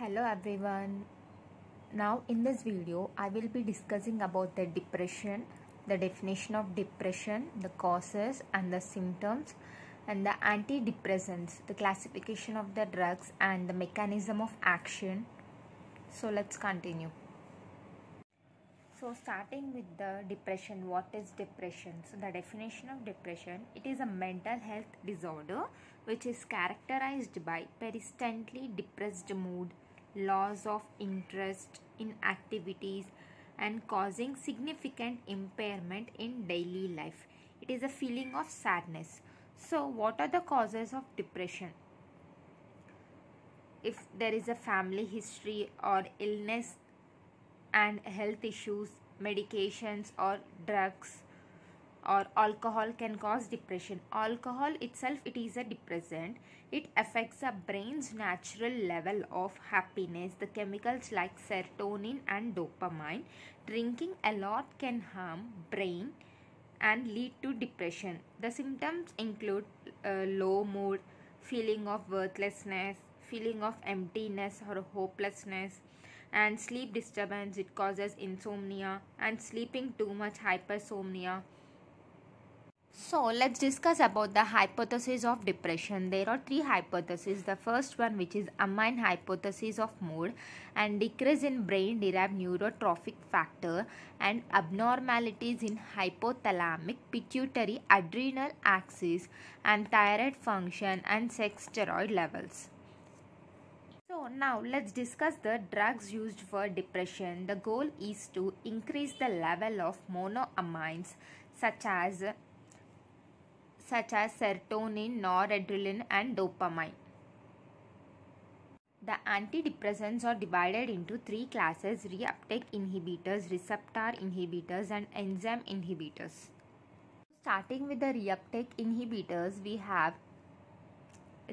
Hello everyone. Now in this video I will be discussing about the depression, the definition of depression, the causes and the symptoms and the antidepressants, the classification of the drugs and the mechanism of action. So let's continue. So starting with the depression, what is depression? So the definition of depression, it is a mental health disorder which is characterized by persistently depressed mood, loss of interest in activities and causing significant impairment in daily life. It is a feeling of sadness. So what are the causes of depression? If there is a family history or illness and health issues, medications or drugs or alcohol can cause depression. Alcohol itself it is a depressant. It affects the brain's natural level of happiness, the chemicals like serotonin and dopamine. Drinking a lot can harm brain and lead to depression. The symptoms include uh, low mood, feeling of worthlessness, feeling of emptiness or hopelessness, and sleep disturbance it causes insomnia and sleeping too much hypersomnia so let's discuss about the hypothesis of depression. There are three hypotheses. The first one which is amine hypothesis of mood and decrease in brain derived neurotrophic factor and abnormalities in hypothalamic pituitary adrenal axis and thyroid function and sex steroid levels. So now let's discuss the drugs used for depression. The goal is to increase the level of monoamines such as such as serotonin, noradrenaline and dopamine. The antidepressants are divided into three classes reuptake inhibitors, receptor inhibitors and enzyme inhibitors. Starting with the reuptake inhibitors, we have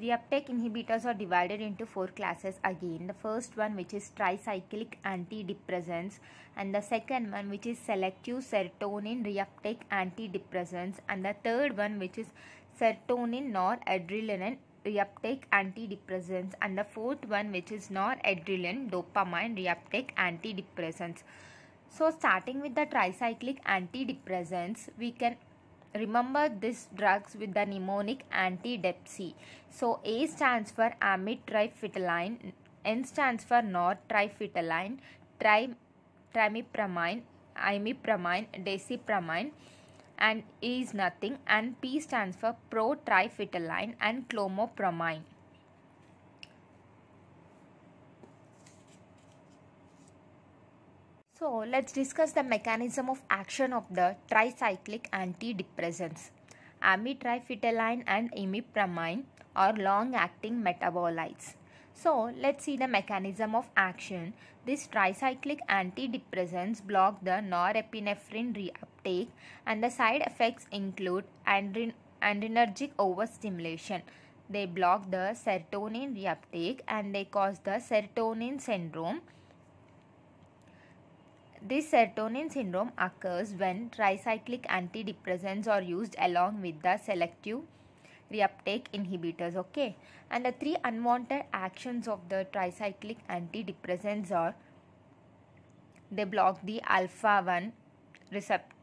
reuptake inhibitors are divided into four classes again. The first one which is tricyclic antidepressants and the second one which is selective serotonin reuptake antidepressants and the third one which is serotonin noradrenaline reuptake antidepressants and the fourth one which is noradrenaline dopamine reuptake antidepressants. So starting with the tricyclic antidepressants we can remember these drugs with the mnemonic antidepsy so a stands for amitriptyline n stands for nortriptyline tri trimipramine imipramine desipramine and e is nothing and p stands for protriptyline and clomipramine So let's discuss the mechanism of action of the tricyclic antidepressants. Amitriptyline and imipramine are long-acting metabolites. So let's see the mechanism of action. These tricyclic antidepressants block the norepinephrine reuptake and the side effects include adrenergic overstimulation. They block the serotonin reuptake and they cause the serotonin syndrome this serotonin syndrome occurs when tricyclic antidepressants are used along with the selective reuptake inhibitors okay? And the three unwanted actions of the tricyclic antidepressants are they block the alpha 1 receptor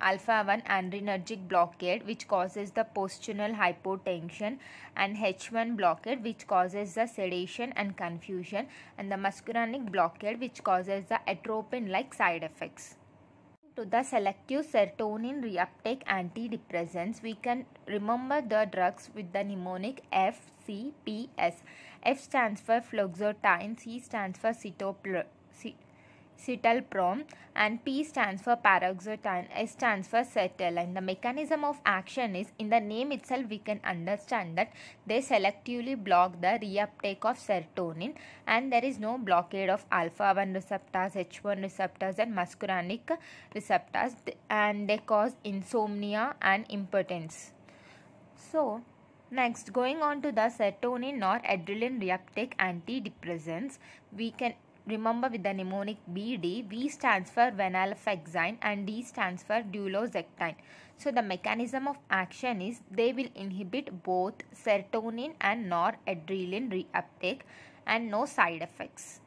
alpha 1 adrenergic blockade which causes the postural hypotension and H1 blockade which causes the sedation and confusion and the muscarinic blockade which causes the atropine like side effects. To the selective serotonin reuptake antidepressants we can remember the drugs with the mnemonic FCPS. F stands for fluoxetine, C stands for citalopram citalopram and P stands for paroxetine, S stands for sertraline. The mechanism of action is in the name itself we can understand that they selectively block the reuptake of serotonin and there is no blockade of alpha 1 receptors, H1 receptors and muscarinic receptors and they cause insomnia and impotence. So Next, going on to the serotonin noradrenaline reuptake antidepressants, we can remember with the mnemonic BD, V stands for venlafaxine and D stands for duloxetine. So the mechanism of action is they will inhibit both serotonin and noradrenaline reuptake and no side effects.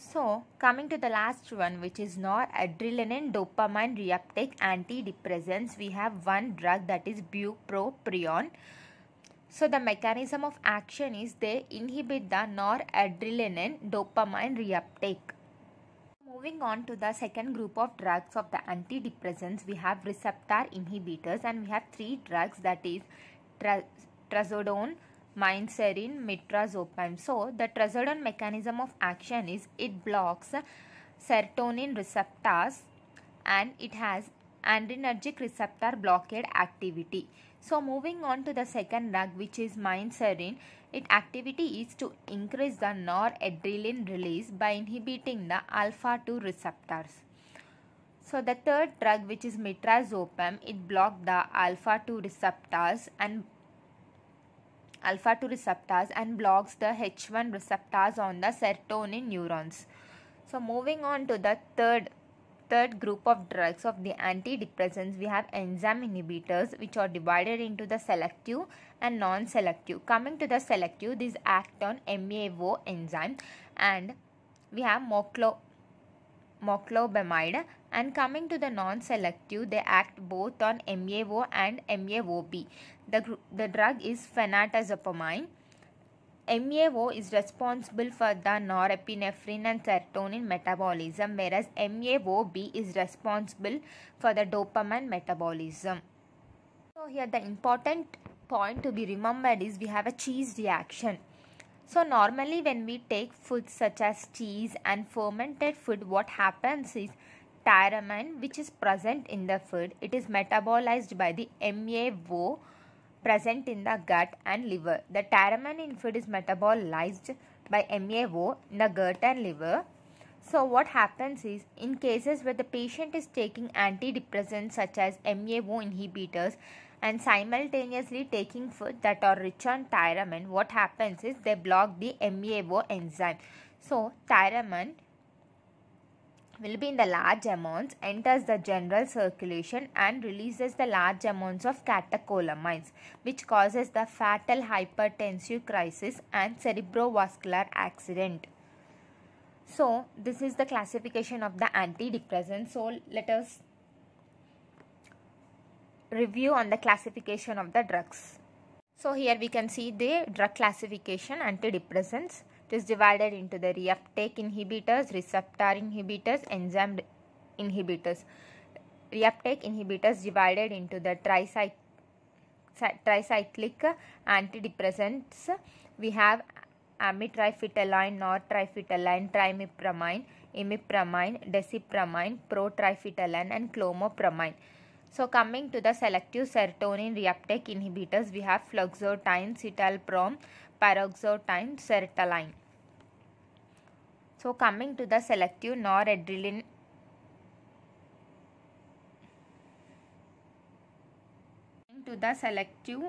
So, coming to the last one, which is noradrenaline dopamine reuptake antidepressants, we have one drug that is bupropion. So, the mechanism of action is they inhibit the noradrenaline dopamine reuptake. Moving on to the second group of drugs of the antidepressants, we have receptor inhibitors and we have three drugs that is tra- trazodone, mianserin, mirtazapine. So, the trazodone mechanism of action is it blocks serotonin receptors and it has adrenergic receptor blockade activity. So, moving on to the second drug which is mianserin, its activity is to increase the noradrenaline release by inhibiting the alpha 2 receptors. So the third drug which is mirtazapine it blocks the alpha 2 receptors and alpha 2 receptors and blocks the H1 receptors on the serotonin neurons. So moving on to the third third group of drugs of the antidepressants we have enzyme inhibitors which are divided into the selective and non-selective. Coming to the selective these act on MAO enzyme and we have moclo moclobemide and coming to the non-selective they act both on MAO and MAOB the, the drug is phenatazepamine MAO is responsible for the norepinephrine and serotonin metabolism whereas MAOB is responsible for the dopamine metabolism. So here the important point to be remembered is we have a cheese reaction. So normally when we take foods such as cheese and fermented food what happens is tyramine which is present in the food it is metabolized by the MAO present in the gut and liver. The tyramine in food is metabolized by MAO in the gut and liver. So what happens is in cases where the patient is taking antidepressants such as MAO inhibitors and simultaneously taking food that are rich on tyramine, what happens is they block the MAO enzyme. So tyramine will be in the large amounts, enters the general circulation and releases the large amounts of catecholamines which causes the fatal hypertensive crisis and cerebrovascular accident. So, this is the classification of the antidepressants. So, let us review on the classification of the drugs. So, here we can see the drug classification antidepressants. It is divided into the reuptake inhibitors, receptor inhibitors, enzyme inhibitors. Reuptake inhibitors divided into the tricyc tricyclic antidepressants. We have amitriptyline, nortriptyline, trimipramine, imipramine, desipramine, protriptyline and clomipramine. So coming to the selective serotonin reuptake inhibitors, we have fluoxetine, citalopram, paroxetine, sertraline. So coming to the selective noradrenaline to the selective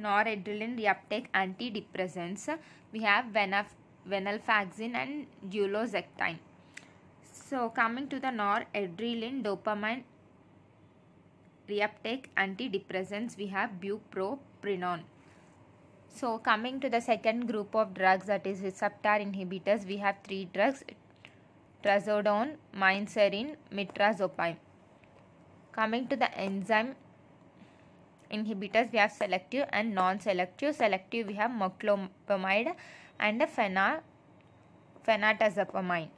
noradrenaline reuptake antidepressants, we have venlafaxine and duloxetine. So coming to the noradrenaline dopamine reuptake antidepressants, we have bupropion. So coming to the second group of drugs that is receptor inhibitors, we have three drugs trazodone, mianserin, mirtazapine. Coming to the enzyme inhibitors, we have selective and non-selective. Selective we have moclobemide and phena, phenatazepamine.